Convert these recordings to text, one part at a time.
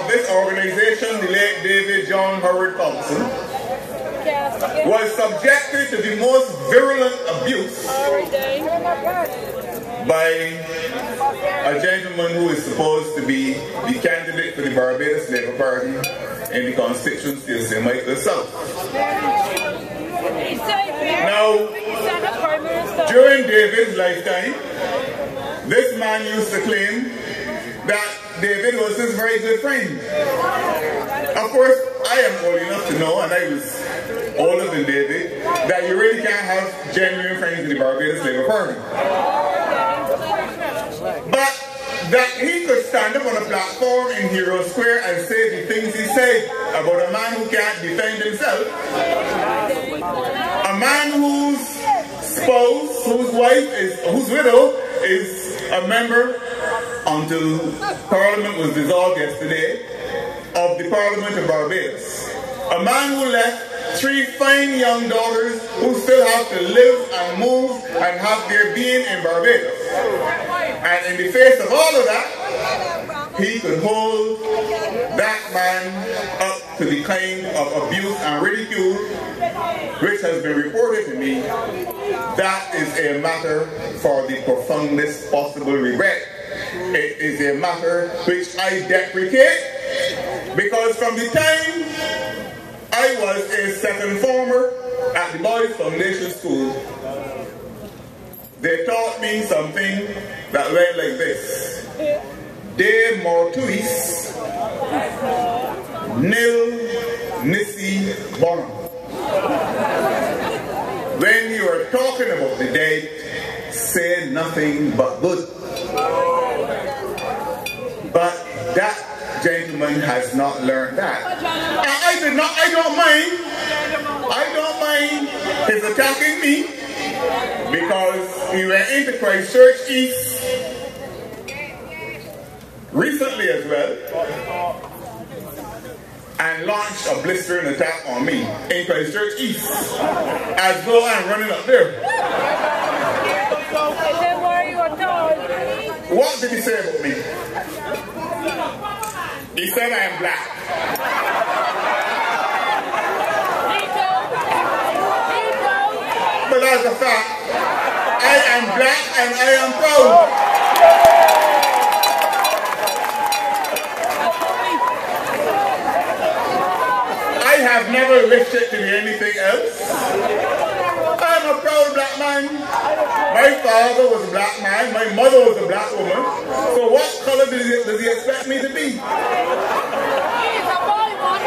of this organization, the late David John Howard Thompson, was subjected to the most virulent abuse by a gentleman who is supposed to be the candidate for the Barbados Labour Party in the constituency of St. Michael South. Now, during David's lifetime, this man used to claim that David was his very good friend. Of course, I am old enough to know, and I was older than David, that you really can't have genuine friends in the Barbados Labour Party. But that he could stand up on a platform in Hero Square and say the things he said about a man who can't defend himself, a man whose spouse, whose wife is, whose widow is a member until Parliament was dissolved yesterday of the Parliament of Barbados. A man who left three fine young daughters who still have to live and move and have their being in Barbados. And in the face of all of that, he could hold that man up to the claim of abuse and ridicule, which has been reported to me. That is a matter for the profoundest possible regret. It is a matter which I deprecate because from the time I was a second former at the Boys Foundation School, they taught me something that went like this. De mortuis nil nisi bonum. When you are talking about the dead, say nothing but good. But that gentleman has not learned that. I, I did not, I don't mind. I don't mind his attacking me because we went into Christ Church East recently as well and launched a blistering attack on me in Christ Church East as though I'm running up there. What did he say about me? He said I am black. But as a fact, I am black and I am proud. I have never it to be anything else. I'm a proud black. My father was a black man. My mother was a black woman. So what color does he, does he expect me to be? He's a boy, not a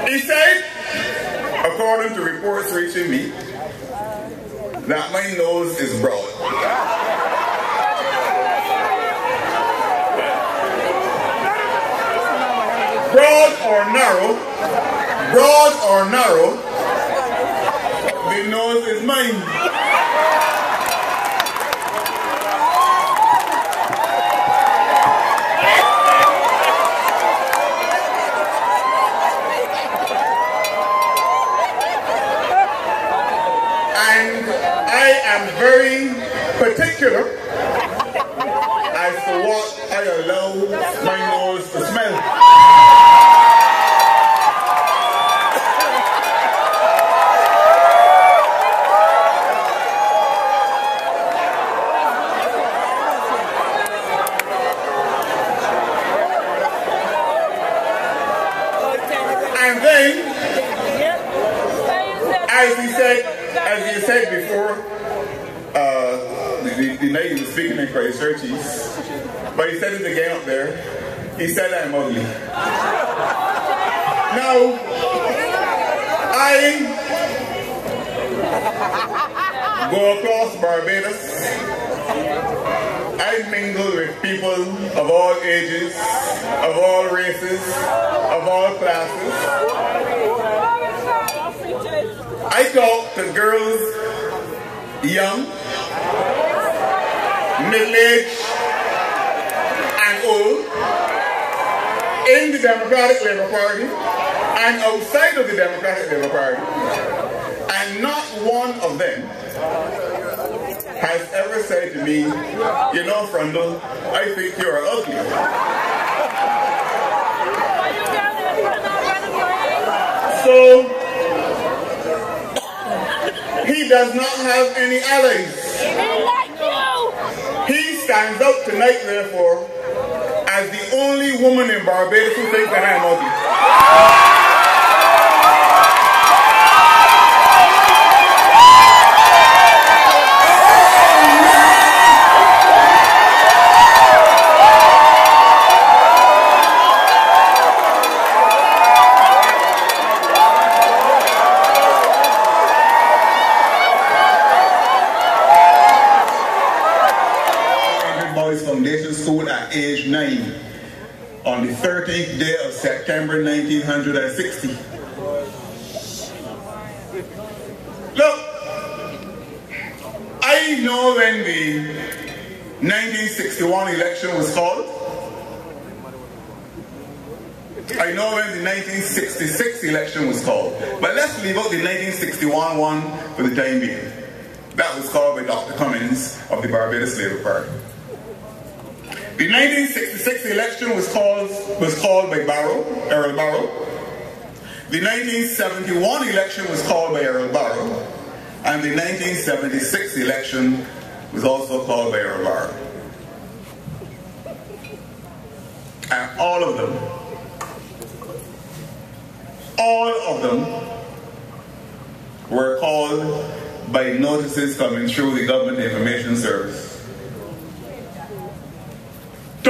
girl. He said, according to reports reaching me, that my nose is broad. broad or narrow, broad or narrow, the nose is mine. And I am very particular as to what I allow my nose to smell. And then, as he said, as he said before, uh, the, the, he was speaking in Christ Church East, but he said it again up there. He said I'm ugly. Now, I go across Barbados. I mingle with people of all ages, of all races, of all classes. I go to girls, young, middle-aged, and old, in the Democratic Labour Party, and outside of the Democratic Labour Party. And not one of them has ever said to me, you know, Freundel, I think you're ugly. So, he does not have any allies. He stands out tonight, therefore, as the only woman in Barbados who thinks that I am ugly. Foundation School at age 9 on the 13th day of September 1960. Look, I know when the 1961 election was called. I know when the 1966 election was called. But let's leave out the 1961 one for the time being. That was called by Dr. Cummins of the Barbados Labour Party. The 1966 election was called, was called by Barrow, Errol Barrow. The 1971 election was called by Errol Barrow. And the 1976 election was also called by Errol Barrow. And all of them, all of them were called by notices coming through the Government Information Service.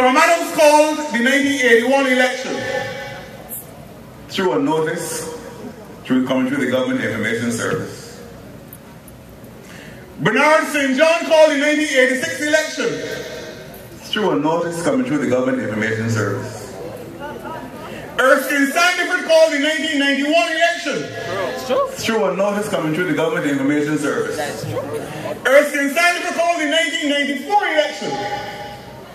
Tom Adams called the 1981 election through a notice through coming through the Government Information Service. Bernard St. John called the 1986 election through a notice coming through the Government Information Service. Erskine Sandiford called the 1991 election through a notice coming through the Government Information Service. Erskine Sandiford called the 1994 election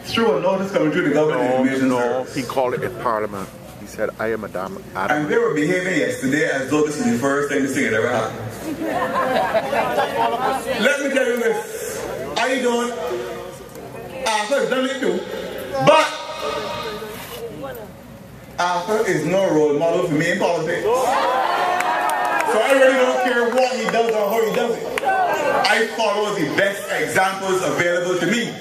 through a notice coming through the government no, information no, service. he called it a parliament. He said, I am a damn And they were behaving yesterday as though this is the first time this thing had ever happened. Let me tell you this. I don't, uh, Arthur has done it too. But Arthur is no role model for me in politics. So I really don't care what he does or how he does it. I follow the best examples available to me.